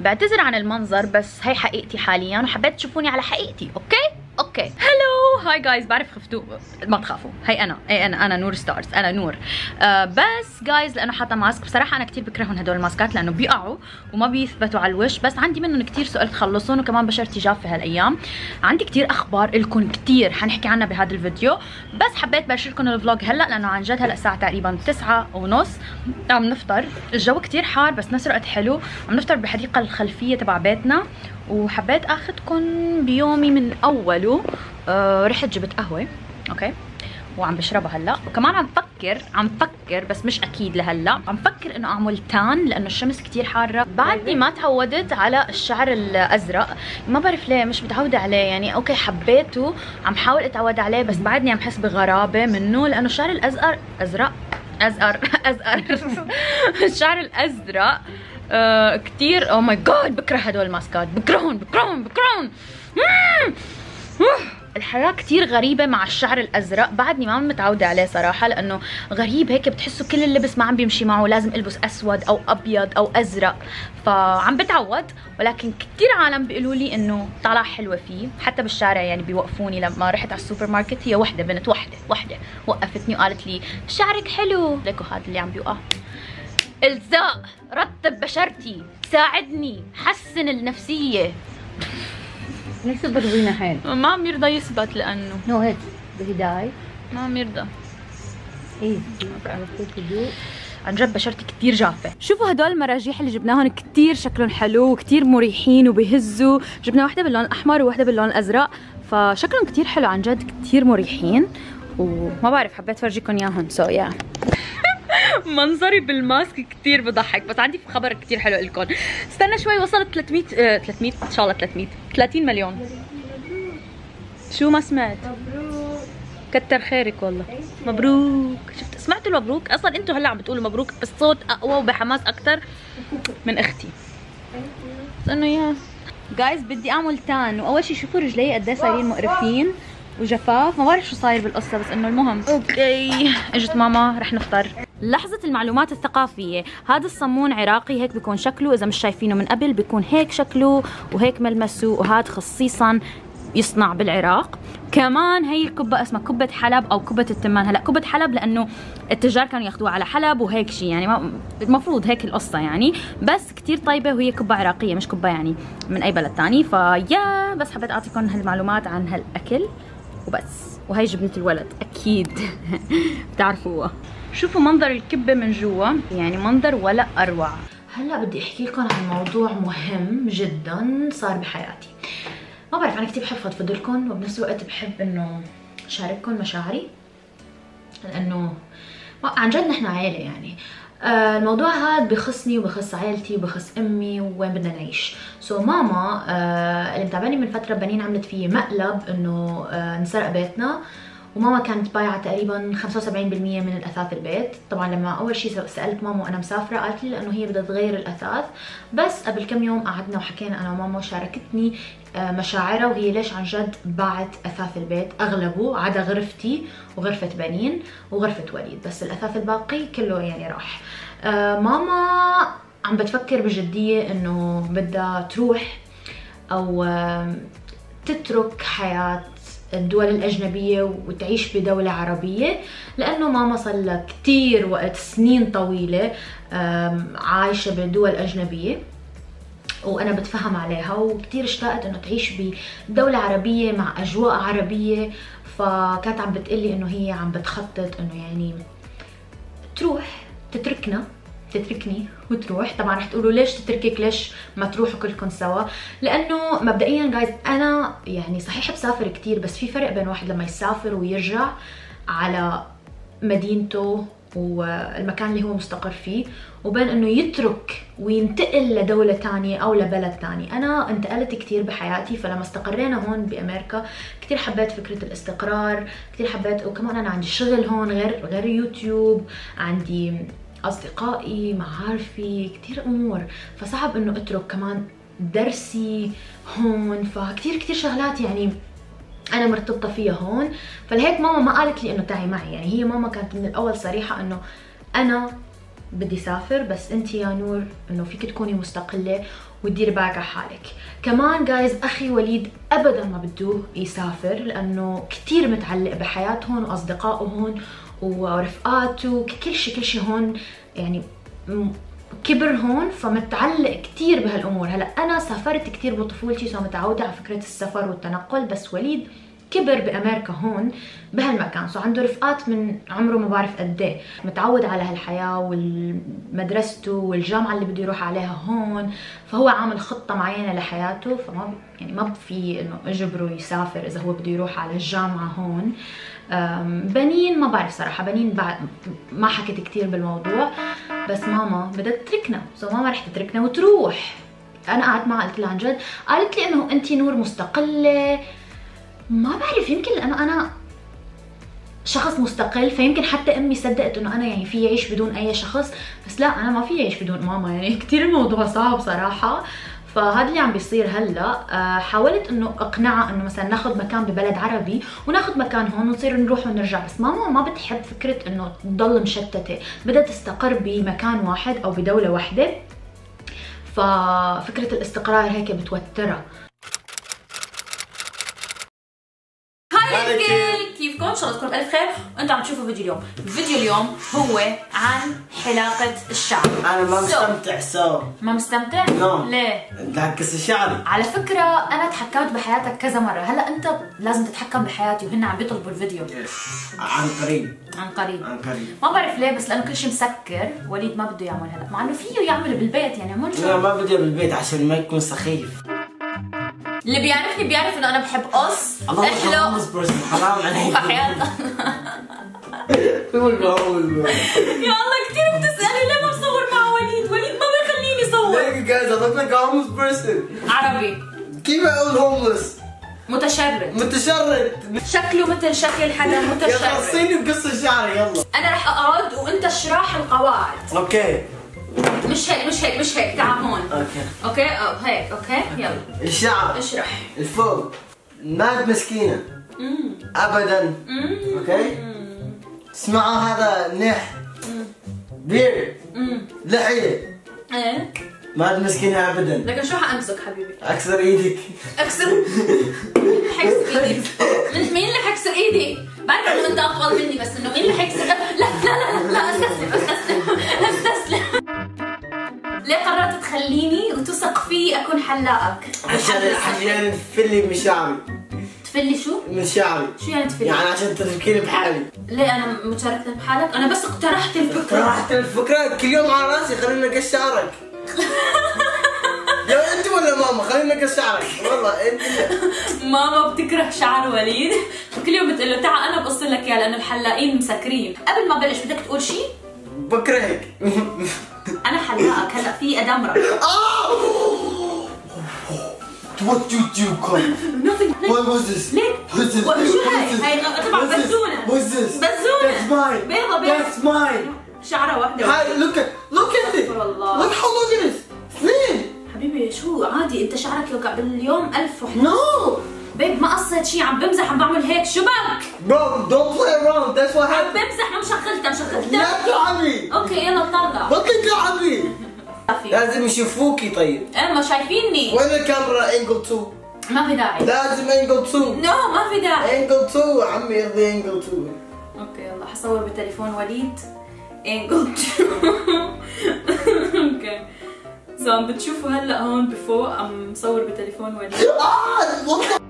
بعتذر عن المنظر بس هي حقيقتي حاليا وحبيت تشوفوني على حقيقتي okay؟ okay. hello hi guys بعرف خفتوا ما تخافوا هي أنا. هي أنا. أنا نور ستارز أنا نور. آه بس guys لأنه حاطة mask بصراحة أنا كثير بكرههم هدول الماسكات لأنه بيقعوا وما بيثبتوا على الوش. بس عندي منهم كثير so لتخلصوا وكمان بشرتي جافه هالأيام. عندي كثير أخبار لكم كثير حنحكي عنها بهذا الفيديو. بس حبيت أبلش لكم ال vlog هلأ لأنه عن جد هلأ الساعة تقريبا 9 ونص. عم نفطر. الجو كثير حار بس نفس الوقت حلو. عم نفطر بالحديقه الخلفية تبع بيتنا. وحبيت اخذكم بيومي من أوله. آه رحت جبت قهوة. okay. وعم بشربها هلأ. وكمان عم فكر عم فكر بس مش أكيد لهلأ. عم فكر إنه أعمل tan لأنه الشمس كتير حارة. بعدني ما تعودت على الشعر الأزرق. ما بعرف ليه مش متعودة عليه. يعني okay حبيته. عم حاول أتعود عليه بس بعدني عم حس بغرابة منه. لأنه الشعر الازرق ازرق ازرق ازرق الشعر الأزرق آه كتير. oh my God بكره هدول الماسكات بكرههم بكرههم بكرههم الحياة كتير غريبة مع الشعر الأزرق. بعدني ما متعودة عليه صراحة لأنه غريب هيك بتحسوا كل اللبس ما عم بيمشي معه. لازم ألبس أسود أو أبيض أو أزرق. فعم بتعود. ولكن كتير عالم بيقولوا لي إنه طلع حلوة فيه. حتى بالشارع يعني بيوقفوني لما رحت على السوبر ماركت هي وحدة بنت وحدة وحدة. وقفتني وقالت لي شعرك حلو. ليكو هذا اللي عم بيوقع. الزاق رطب بشرتي ساعدني حسن النفسية. ليش تضربينا حيل؟ ما عم يرضى يثبت لأنه. نو هيك بهداي ما عم يرضى. إيه. عن جد بشرتي كثير جافة. شوفوا هدول المراجيح اللي جبناهم كثير شكلهم حلو وكثير مريحين وبهزوا. جبنا واحدة باللون الأحمر وواحدة باللون الأزرق فشكلهم كثير حلو عن جد كثير مريحين. وما بعرف حبيت فرجيكم اياهم سو يا منظري بالماسك كثير بضحك بس عندي خبر كثير حلو لكم. استنى شوي وصلت 300 آه 300 إن شاء الله 300 30 مليون. شو ما سمعت؟ مبروك كتر خيرك والله. مبروك. شفت؟ سمعتوا المبروك؟ أصلا أنتوا هلا عم بتقولوا مبروك بس صوت أقوى وبحماس أكثر من أختي. بس انه يا جايز بدي أعمل تان وأول شيء شوفوا رجلي قد إيه صايرين مقرفين. وجفاف. ما بعرف شو صاير بالقصة بس إنه المهم. أوكي. إجت ماما رح نفطر. لحظة المعلومات الثقافية. هذا الصمون عراقي هيك بيكون شكله. إذا مش شايفينه من قبل بيكون هيك شكله وهيك ملمسه وهذا خصيصا يصنع بالعراق. كمان هي الكبة اسمها كبة حلب أو كبة التمان. هلا كبة حلب لأنه التجار كانوا ياخذوها على حلب وهيك شيء يعني ما المفروض هيك القصة يعني. بس كتير طيبة وهي كبة عراقية مش كبة يعني من أي بلد تاني. فيا بس حبيت أعطيكم هالمعلومات عن هالأكل. وبس. وهي جبنة الولد أكيد. بتعرفوها شوفوا منظر الكبة من جوا يعني منظر ولا أروع. هلا بدي أحكي لكم عن موضوع مهم جدا صار بحياتي. ما بعرف أنا كثير بحب فضفض لكم وبنفس الوقت بحب إنه شارككم مشاعري. لأنه عن جد نحن عائله يعني. الموضوع هذا بخصني وبخص عائلتي وبخص أمي وين بدنا نعيش. سو so, ماما آه اللي متابعني من فترة بنين عملت فيه مقلب إنه آه انسرق بيتنا. وماما كانت بايعة تقريبا 75% من الأثاث البيت. طبعا لما أول شيء سألت ماما وأنا مسافرة قالت لي لأنه هي بدها تغير الأثاث. بس قبل كم يوم قعدنا وحكينا أنا وماما وشاركتني مشاعرها وهي ليش عن جد باعت أثاث البيت؟ أغلبه عدا غرفتي وغرفة بنين وغرفة وليد. بس الأثاث الباقي كله يعني راح. ماما عم بتفكر بجدية إنه بدها تروح أو تترك حياة الدول الأجنبية وتعيش بدولة عربية لأنه ماما صار لها كتير وقت سنين طويلة عايشة بدول أجنبية. وأنا بتفهم عليها وكثير اشتقت إنه تعيش بدولة عربية مع أجواء عربية. فكانت عم بتقلي إنه هي عم بتخطط إنه يعني تروح تتركنا. تتركني وتروح. طبعا رح تقولوا ليش تتركك ليش ما تروحوا كلكم سوا؟ لأنه مبدئيا جايز أنا يعني صحيح بسافر كثير بس في فرق بين واحد لما يسافر ويرجع على مدينته والمكان اللي هو مستقر فيه وبين إنه يترك وينتقل لدولة تانية أو لبلد تاني. أنا انتقلت كتير بحياتي فلما استقرينا هون بأمريكا كتير حبيت فكرة الاستقرار كتير حبيت وكمان أنا عندي شغل هون غير غير يوتيوب عندي أصدقائي معارفي كتير أمور. فصعب إنه أترك كمان درسي هون. فكتير كتير شغلات يعني أنا مرتبطة فيها هون. فلهيك ماما ما قالت لي إنه تعي معي. يعني هي ماما كانت من الأول صريحة إنه أنا بدي سافر بس أنت يا نور إنه فيك تكوني مستقلة وتدير بالك على حالك. كمان guys أخي وليد ابدا ما بده يسافر لأنه كثير متعلق بحياتهم واصدقائهم ورفقاته كل شيء كل شيء هون يعني كبر هون فمتعلق كثير بهالأمور. هلأ أنا سافرت كثير بطفولتي so متعودة على فكرة السفر والتنقل بس وليد كبر بأمريكا هون بهالمكان. so عنده رفقات من عمره ما بعرف قد إيه. متعود على هالحياة ومدرسته والجامعة اللي بده يروح عليها هون فهو عامل خطة معينة لحياته. فما يعني ما في إنه أجبره يسافر إذا هو بده يروح على الجامعة هون. بنين ما بعرف صراحة بنين بعد ما حكيت كثير بالموضوع بس ماما بدها تتركنا سو ماما رح تتركنا وتروح. أنا قعدت معها قلت لها عن جد قالت لي إنه انت نور مستقلة. ما بعرف يمكن لأنه أنا شخص مستقل فيمكن حتى أمي صدقت إنه أنا يعني في اعيش بدون أي شخص بس لا أنا ما في اعيش بدون ماما يعني كثير الموضوع صعب صراحة. فهذا اللي عم بيصير هلا. آه، حاولت إنه أقنعها إنه مثلا ناخذ مكان ببلد عربي وناخذ مكان هون ونصير نروح ونرجع. بس ماما ما بتحب فكرة إنه تضل مشتتة. بدها تستقر بمكان واحد أو بدولة واحدة. ففكرة الاستقرار هيك بتوترها. ان شاء الله تكونوا بألف خير وأنتم عم تشوفوا فيديو اليوم. الفيديو اليوم هو عن حلاقة الشعر. أنا ما مستمتع سو ما مستمتع؟ No. ليه؟ انت شعري على فكرة أنا تحكمت بحياتك كذا مرة، هلأ أنت لازم تتحكم بحياتي وهن عم بيطلبوا الفيديو. عن قريب. عن قريب. عن قريب. ما بعرف ليه بس لأنه كل شيء مسكر، وليد ما بده يعمل هلأ، مع إنه فيه يعمل بالبيت يعني مو لا ما بدي بالبيت عشان ما يكون سخيف. اللي بيعرفني بيعرف إنه أنا بحب قص، الله احلق حرام عليك والله يا الله كثير بتسألي ليه ما بصور مع وليد؟ وليد ما بيخليني صور Look guys, I look like a homeless person. عربي كيف أقول homeless؟ متشرد متشرد. شكله مثل شكل حدا يلا متشرد خلصيني بقص شعري يلا. أنا رح أقعد وأنت اشرح القواعد أوكي. مش هيك مش هيك مش هيك تعال هون. أوكي. أوكي؟ أو هيك أوكي؟ يلا. الشعر اشرح. الفوق. ماد مسكينة. ابدا. أوكي؟ اسمعوا هذا نح. بير. لحية. إيه. ماد مسكينة ابدا. لكن شو حأمسك حبيبي؟ أكسر إيدك. أكسر؟ حكسر إيدي. من مين اللي حكسر إيدي؟ بعرف إنه أنت أطول مني بس إنه مين اللي حكسر؟ لا لا لا لا أستسلم. تخليني وتثق فيي أكون حلاقك؟ عشان عشان تفلي من شعري تفلي شو؟ من شعري شو يعني تفلي؟ يعني عشان تتركيني بحالي. ليه أنا مشاركتك بحالك؟ أنا بس اقترحت الفكرة. طرحت الفكرة. كل يوم على راسي خليني نقص شعرك. يا أنت ولا ماما؟ خليني نقص شعرك. والله أنت ماما بتكره شعر وليد. وكل يوم بتقول له تعال أنا بقص لك اياه لأنه الحلاقين مسكرين. قبل ما بلش بدك تقول شيء بكرهك. أنا حلاقك هلا في ادمرك What you do come nothing What was this? ليك What's this? شو هاي? هاي طبعا? بزونه What's this? بزونة. That's mine بيضة بيضة. That's mine شعره واحدة Hi, look at look at it استغفر الله. Look how long it is اثنين حبيبي شو عادي انت شعرك يوقع باليوم ألف وحده No بيب ما قصيت شيء عم بمزح عم بعمل هيك. شو بك؟ Bro don't play around. That's what عم happened. بمزح ما مشغلتها مشغلتها لا تلعبي. okay يلا طلع. بطلي تلعبي. لازم يشوفوكي طيب. إيه ما شايفيني. وين الكاميرا angle 2 ما في داعي. لازم angle 2 no ما في داعي. angle 2 يا عمي يرضي angle 2 okay يلا حصور بتليفون وليد. angle okay. so عم بتشوفوا هلأ هون بفوق عم مصور بتليفون وليد. آه what the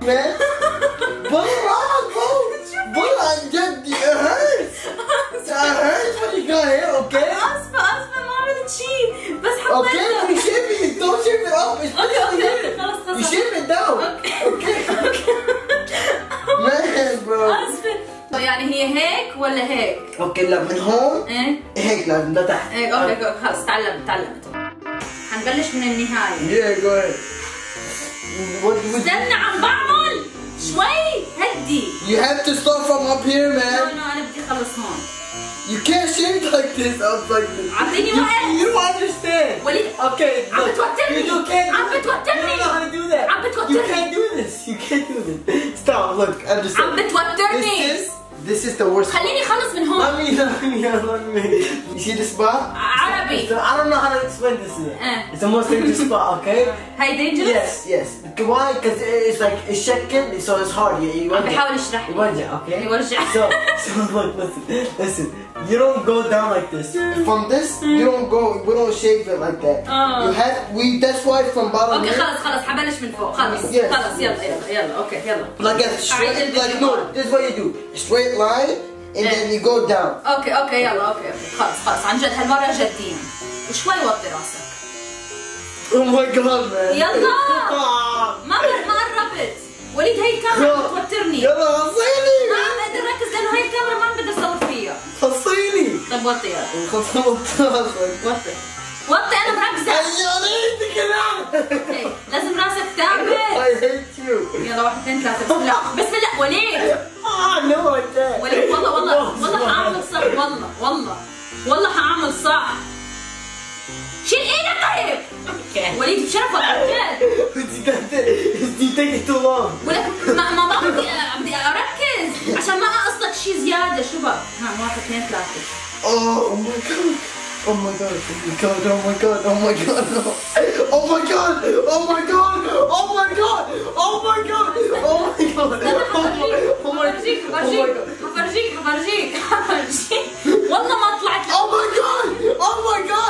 bro برا عن جد it hurts when you got okay اسفه اسفه ما عملت شيء بس okay حطيتها you shave it don't shave it up okay okay here okay خلص you shave it okay okay bro اسفه يعني هي هيك ولا هيك؟ okay لا من هون إيه هيك لازم ده تحت okay okay خلص تعلمت تعلمت حنبلش من النهاية yeah go استنى عم بعمل شوي هدي you have to start from up here نو man نو انا بدي اخلص هون you can't shave it like this up like this أعطيني you, وقت. you don't understand وليد Okay, عم look, بتوترني. You can't عم do this. بتوترني. You don't know how to do that. عم بتوترني. You can't do this. You can't do this. Stop. Look, understand. عم بتوترني. This is this is the worst. خليني خلص من هون Let me, let me, let me. You see the spot? عربي So I don't know how to explain this. Eh. It's the most dangerous spot, okay? هاي dangerous Yes, yes. Why? Because it's like it's shaking, so it's hard. You, you عم want بحاول اشرح لي يوجع, okay? يوجع. So, so look, listen, listen. You don't go down like this. From this, you don't go. We don't shave it like that. Oh. You have we. That's why from bottom here, خلص خلص حبلش من فوق خلص Yes. خلص يلا يلا يلا أوكي يلا like a straight, like no. This is what you do. Straight line, and then you go down. أوكي أوكي يلا أوكي أوكي خلص خلص عن جد هالمره جدين وشوي وطي راسك Oh my god, man. يلا Ah. ما ما قربت وليد هاي الكاميرا بتوترني يلا ما خلصيني عم أقدر اركز لأنه هاي الكاميرا ما عم بقدر اصور فيها خلصيني طيب وطي يلا خلصت راسك وطي أنا مركزه كلام. okay، لازم راسك ثابت I hate you. يلا واحد اثنين ثلاثة. بسم الله. بسم الله. وليد. Ah, no, I can't. وليد والله والله والله حاعمل صح. والله والله. والله حاعمل صح. شيل إيدك طيب. وليد بشرفك it too long. ولك ما ما بدي أركز. عشان ما أقصدك شيء زيادة. شو بك ها واحد اثنين ثلاثة. Oh, oh my god. Oh my god, oh my god, oh my god, oh my god, no. Oh my god, oh my god, oh my god, oh my god, oh my god, oh my حفرجيك god, oh my حفرجيك god. حفرجيك حفرجيك حفرجيك والله ما طلعت لك Oh my god, oh my god,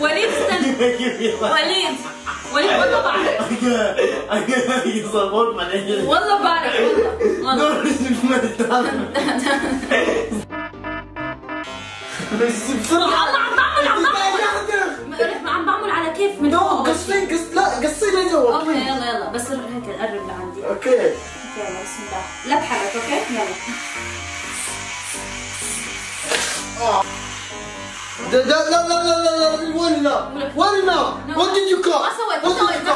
وليد وليد استنى وليد وليد والله بعرف. والله بعرف. والله. بس بسرعة يلا عم بعمل عم بعمل عم بعمل على كيف من فوق. قص لا لجوا okay يلا يلا. بس هيك قرب لعندي. okay. okay يلا بسم الله. لا تحرك okay؟ يلا. لا لا لا لا لا لا ولا ولا cut? ما سويت، ما سويت، ما?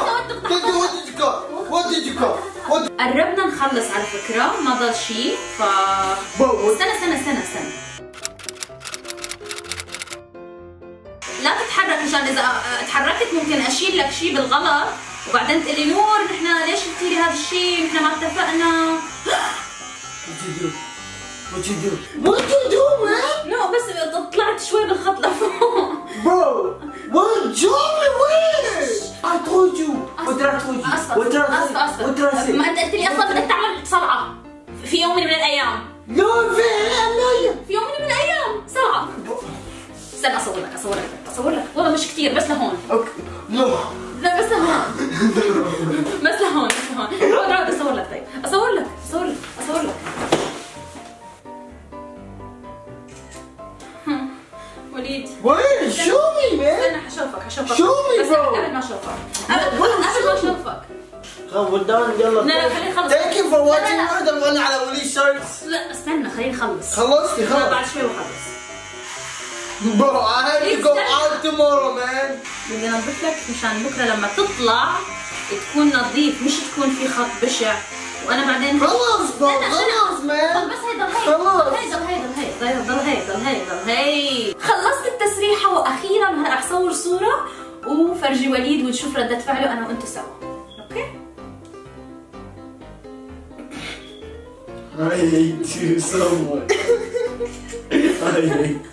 سويت cut? What? قربنا نخلص على فكرة ما ضل شيء ف استنى استنى استنى استنى لا تتحرك مشان إذا تحركت ممكن أشيل لك شيء بالغلط وبعدين تقولي نور نحن ليش قلتي لي هذا الشيء نحن ما اتفقنا What you do? What you do? You man? نو بس طلعت شوي بالخط لفوق Bro, what Johnny Wish? I told you. What did I told you? What did I say? What did I say? ما أنت قلت لي أصلا بدك تعمل صلعة في يوم من الأيام No, في يوم من الأيام صلعة استنى أصور لك أصور لك أصور لك والله مش كثير بس لهون no. Okay. No. لا بس لهون بس لهون بس لهون عود أصور لك طيب أصور Wait, show me, man. استنى حشوفك حشوفك me, بس bro. قبل ما أشوفك قبل قبل ما أشوفك we're done. يلا. لا لا خليني خلص Thank you for watching. لا، لا. هذا وأنا على ولي شارتس. لا استنى خليني اخلص خلصتي لا خلاص. بعد شوي بخلص I have to go استنى. out tomorrow, man. بدي انظف لك مشان بكرة لما تطلع تكون نظيف مش تكون في خط بشع وأنا بعدين خلاص ضل man. بس هي ضل هي خلاص. ضل هي ضل هي ضل هي ضل هي ضل هي ضل هي خلصت التسريحة وأخيرا هلا رح اصور صورة وفرجي وليد ونشوف ردة فعله أنا وأنتو سوا أوكي I hate you so much. I hate. okay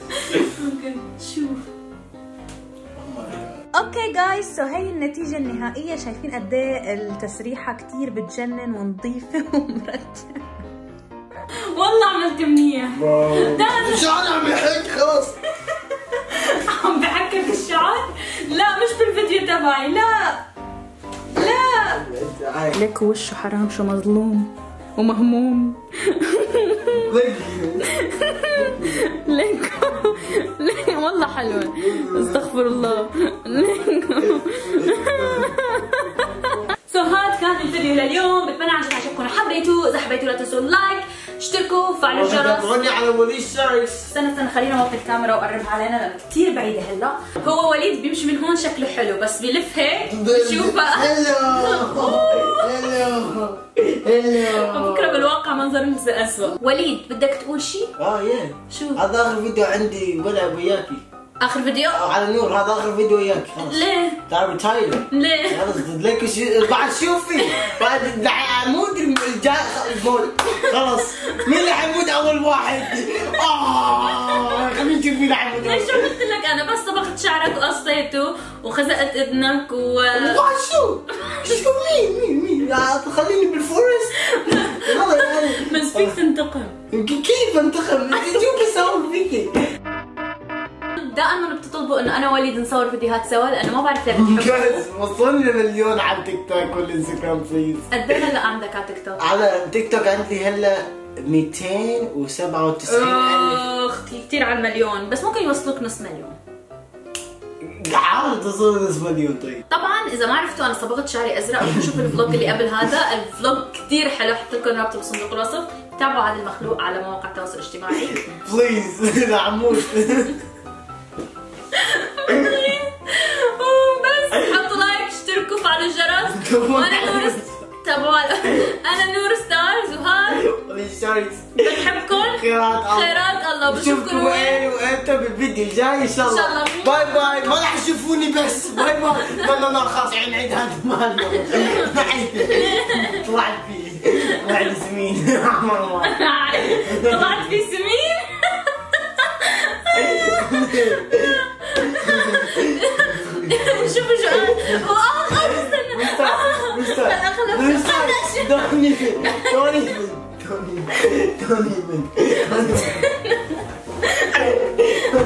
guys so هي النتيجة النهائية. شايفين قد إيه التسريحة كتير بتجنن ونظيفة ومرتبة والله عملت منيح. شعري عم يحك خلاص. عم بحكك الشعر. لا مش بالفيديو تبعي. لا. لا. لك وشه حرام شو مظلوم ومهموم. لك والله حلوة. استغفر الله. so هاد كان الفيديو لليوم. بتمنى عن جد عجبكم إذا حبيتوا لا تنسوا ال like اشتركوا فعلوا الجرس تابعوني على وليد شاركس استنى استنى خلينا نوطي الكاميرا وقربها علينا. لأنه كثير بعيدة هلا. هو وليد بيمشي من هون شكله حلو بس بيلف هيك. بشوفها هلو هلو هلو بكرة بالواقع منظر اسوء وليد بدك تقول شيء آه يا شو؟ هذا آخر فيديو عندي بلعب وياكي آخر فيديو؟ آه، على نور هذا آخر فيديو وياك خلاص. ليه؟ تعال تايلر. ليه؟ خلاص لك بعد شوفي بعد عمود الجاي الموت خلاص مين اللي حيموت أول واحد؟ آه خلينا نشوف مين حيموت ليش شو قلت لك أنا بس صبغت شعرك وقصيته وخزقت اذنك و شو؟ شو مين مين مين؟ خليني بال first. يلا يعني بس فيك تنتقم. كيف انتقم؟ شو بسوي فيكي؟ دائما بتطلبوا إنه أنا ووليد نصور فيديوهات سوا لأنه ما بعرف ليه بتحبوا guys وصلني مليون على تيك توك والانستغرام please قد إيه هلأ عندك على تيك توك؟ على تيك توك عندي هلأ 297 ألف. أخ كثير على المليون بس ممكن يوصلوك نص مليون. حاول تصل نص مليون طيب. طبعا إذا ما عرفتوا أنا صبغت شعري أزرق روحوا شوفوا ال vlog اللي قبل هذا. ال vlog كثير حلو حط لكم رابطة بصندوق الوصف. تابعوا هذا المخلوق على مواقع التواصل الاجتماعي. please لا عمود وأنا نور تابعوا أنا نور ستارز وليد بنحبكم خيرات الله. خيرات الله. بشوفكم وين؟ وامتى بالفيديو الجاي إن شاء إن شاء الله. الله. bye bye. ما راح تشوفوني بس. bye bye. لا لا لا خلاص عين عيد هذا ما طلعت فيه. طلعت سمين طلعت في سمين شوفوا شو آه آه استنى مستر مستر دوني دوني دوني دوني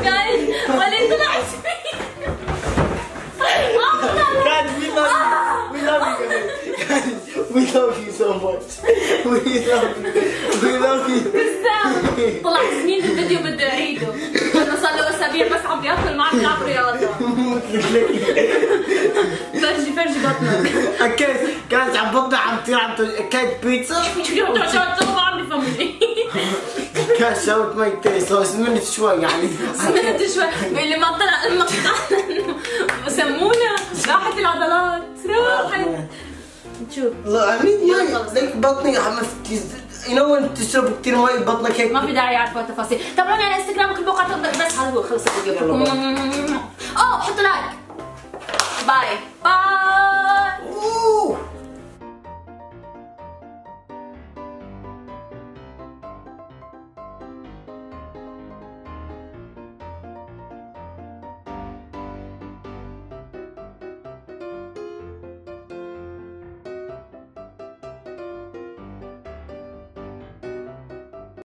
جايز وليد طلع سمين آه، طلع. Guys, we love you. We love you. Guys. Guys, we love you so much. We love you. We love you. بالساوي. طلع سمين الفيديو بده يعيده لأنه صار له أسابيع بس عم بياكل ما عم يلعب رياضه فرجي فرجي بطنك. أكيد كانت عم بطلع عم تطير عم أكيد بيتزا. ما عم كان سوت ماي تيست لو سمنت شوي يعني. سمعت شوي. اللي ما طلع المقطع سمونا راحت العضلات. راحت. شوف لا خلص. ليك بطني عم يو نو وين تشرب كثير مي بطنك هيك؟ ما في داعي يعرفوا التفاصيل. تابعوني على انستغرام مواقع التواصل- بس هذا هو خلص الفيديو. أوه حطوا لايك باي. باي.